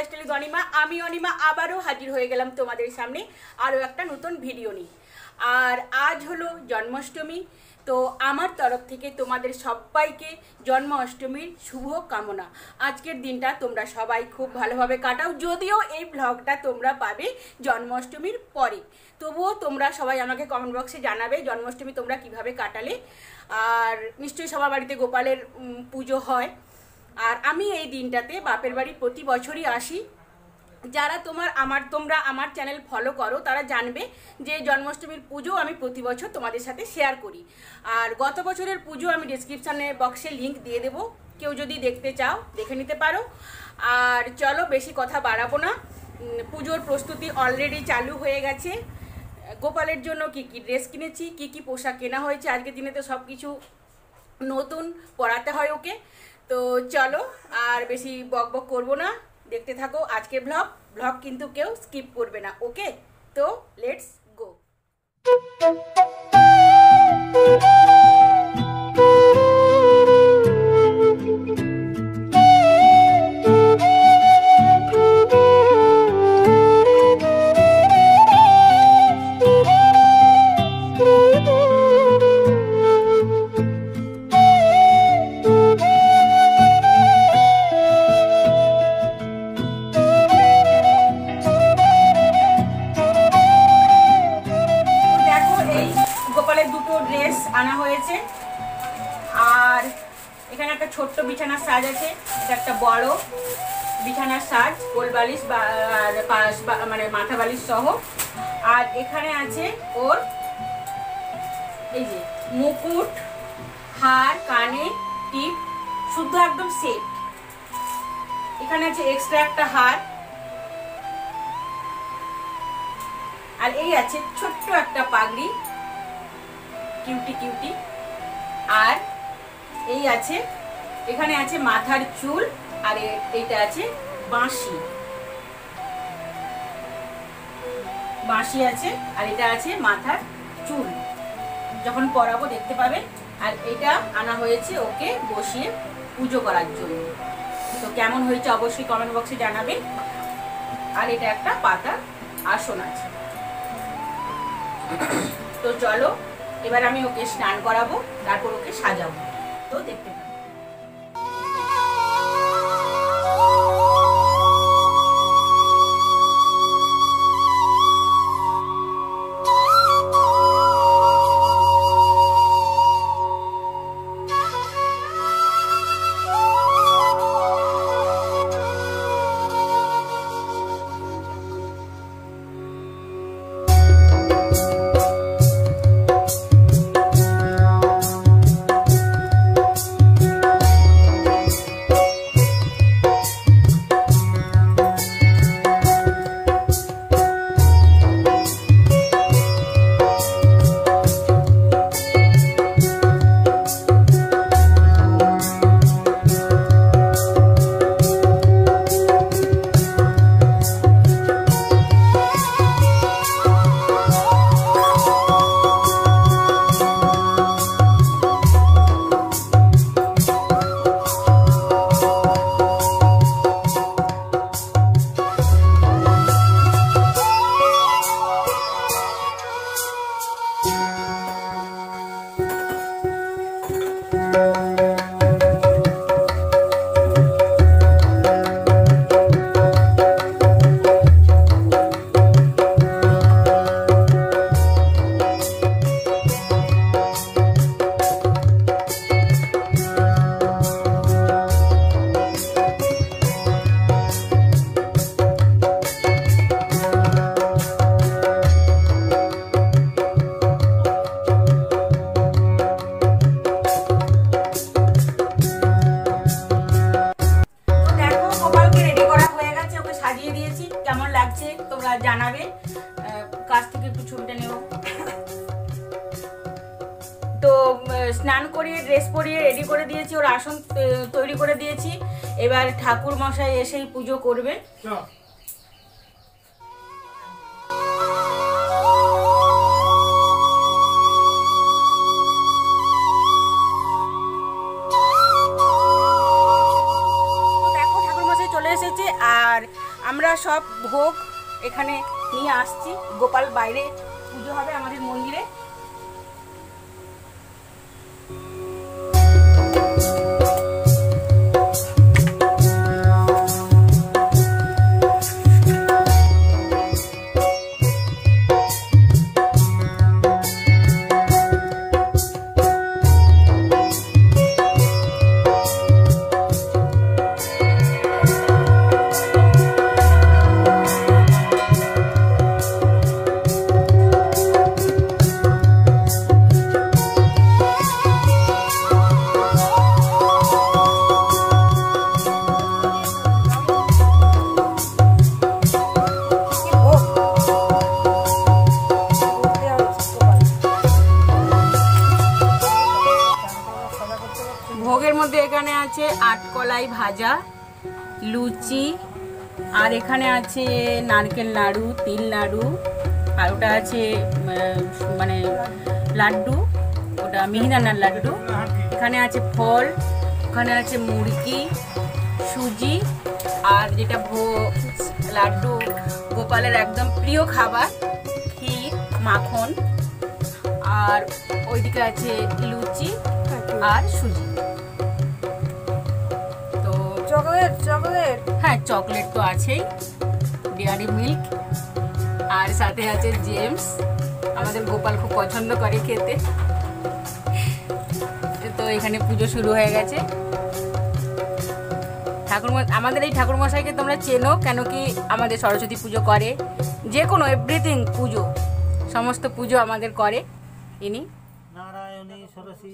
Lifestyle Anima, আমি অনিমা, আবারও হাজির হয়ে গেলাম তোমাদের সামনে আরও একটা নতুন ভিডিও নিয়ে। আর আজ হলো জন্মাষ্টমী, তো আমার তরফ থেকে তোমাদের সবাইকে জন্মাষ্টমীর শুভ কামনা। আজকের দিনটা তোমরা সবাই খুব ভালোভাবে কাটাও, যদিও এই ব্লগটা তোমরা পাবে জন্মাষ্টমীর পরে। তবুও তোমরা সবাই আমাকে কমেন্ট বক্সে জানাবে জন্মাষ্টমী তোমরা কীভাবে কাটালে। আর নিশ্চয়ই সবার বাড়িতে গোপালের পুজো হয়। আর আমি এই দিনটাতে বাপের বাড়ি প্রতি বছরই আসি। যারা তোমার আমার, তোমরা আমার চ্যানেল ফলো করো, তারা জানবে যে জন্মাষ্টমীর পুজো আমি প্রতি বছর তোমাদের সাথে শেয়ার করি। আর গত বছরের পুজো আমি ডিসক্রিপশানে বক্সে লিংক দিয়ে দেবো। কেউ যদি দেখতে চাও, দেখে নিতে পারো। আর চলো বেশি কথা বাড়াবো না। পুজোর প্রস্তুতি অলরেডি চালু হয়ে গেছে। গোপালের জন্য কি কি ড্রেস কিনেছি, কি কি পোশাক কেনা হয়েছে, আজকের দিনে তো সব কিছু নতুন পড়াতে হয় ওকে। তো চলো, আর বেশি বক বক করব না। দেখতে থাকো আজকে ব্লগ ব্লগ কিন্তু কেউ স্কিপ করবে না, ওকে? তো লেটস গো আনা হয়েছে। আর এখানে একটা ছোট্ট বিছানার সাজ আছে। এটা একটা বড় বিছানার সাজ কোল বালিশ বা, আর মানে মাথা বালিশ সহ। আর এখানে আছে ওর এই যে মুকুট, হার, কানে, টিপ, শুদ্ধ একদম সেট। এখানে আছে এক্সট্রা একটা হার। আর এই আছে ছোট্ট একটা পাগড়ি। Cutie cutie. আর এই আছে, এখানে আছে মাথার চুল, আর এ- এইটা আছে বাঁশি। বাঁশি আছে, আর এটা আছে মাথার চুল। যখন পরাবো দেখতে পাবে। আর এটা আনা হয়েছে ওকে বসিয়ে পুজো করার জন্য। তো কেমন হয়েছে অবশ্যই কমেন্ট বক্সে জানাবে। আর এটা একটা পাতা আসন আছে। তো চলো এবার আমি ওকে স্নান করাবো তারপর ওকে সাজাবো। তো দেখতে পাবো দিয়েছি ওর আসন তৈরি করে দিয়েছি। এবার ঠাকুর মশাই এসেই পুজো করবে। আর সব ভোগ এখানে নিয়ে আসছি। গোপাল বাইরে পুজো হবে আমাদের মন্দিরে। ভাজা, লুচি, আর এখানে আছে নারকেল নাড়ু তিল নাড়ু আর ওটা আছে মানে লাড্ডু, ওটা মিহিদানার লাড্ডু। এখানে আছে ফল, ওখানে আছে মুরগি, সুজি, আর যেটা ভো, লাড্ডু গোপালের একদম প্রিয় খাবার, ক্ষীর, মাখন, আর ওইদিকে আছে লুচি আর সুজি। Chocolate chocolate. হ্যাঁ চকলেট তো আছেই। Dairy milk. আর সাথে আছে জেমস। আমাদের গোপাল খুব পছন্দ করে খেতে। তো এখানে পুজো শুরু হয়ে গেছে। ঠাকুর আমাদের এই ঠাকুর মশাইকে তোমরা চেনো কেন কি আমাদের সরস্বতী পুজো করে। যে কোনো এভরিথিং পুজো সমস্ত পুজো আমাদের করে। ইনি? নারায়ণী সরসী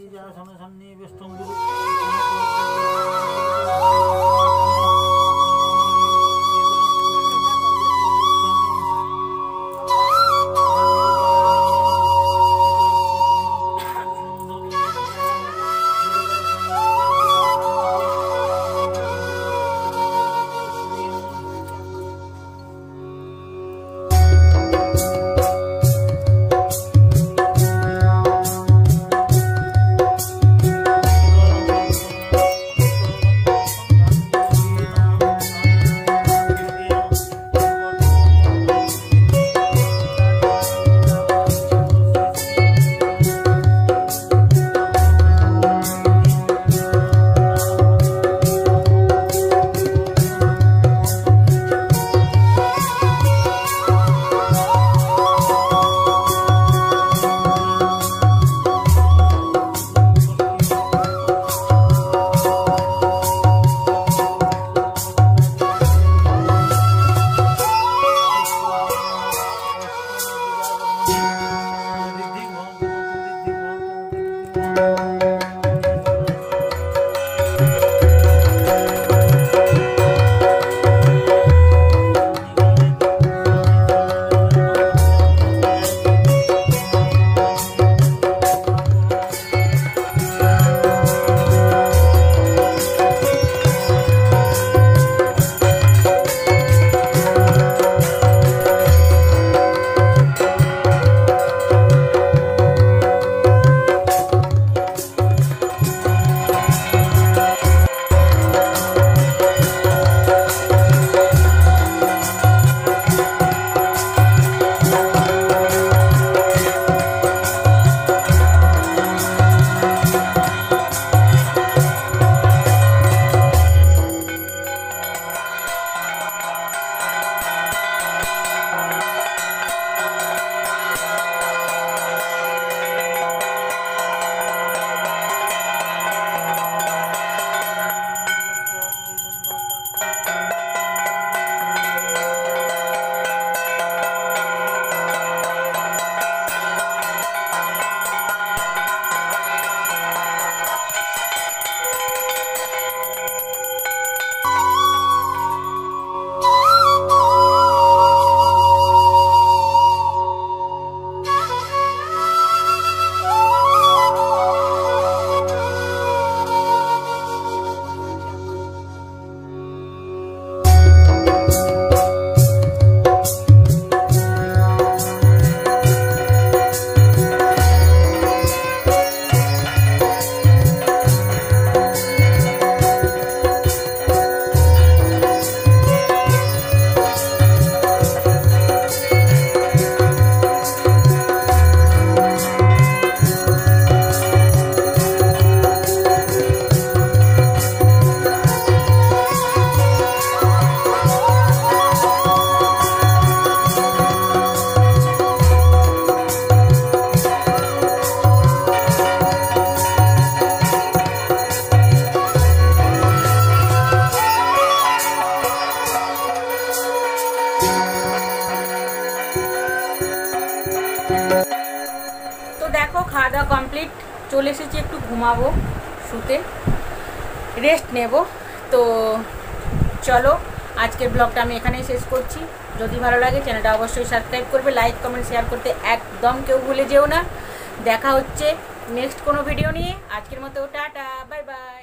তো দেখো খাওয়া দাওয়া কমপ্লিট চলে এসেছি একটু ঘুমাবো, শুতে। রেস্ট নেব। তো চলো, আজকের ব্লগটা আমি এখানেই শেষ করছি। যদি ভালো লাগে চ্যানেলটা অবশ্যই সাবস্ক্রাইব করবে লাইক কমেন্ট শেয়ার করতে একদম কেউ ভুলে যেও না। দেখা হচ্ছে নেক্সট কোনো ভিডিও নিয়ে। আজকের মতো, টাটা বাই বাই